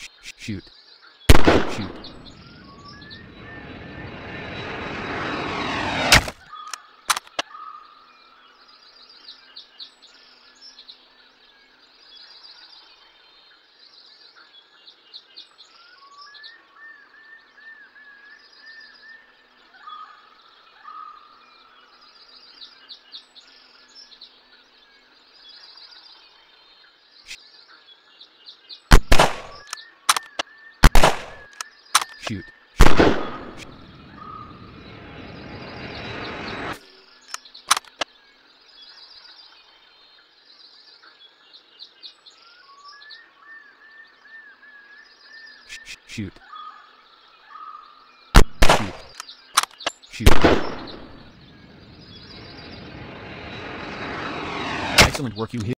Shoot. Shoot. Shoot. Sh- Shoot. Shoot. Shoot. Excellent work you hit.